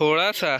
थोड़ा सा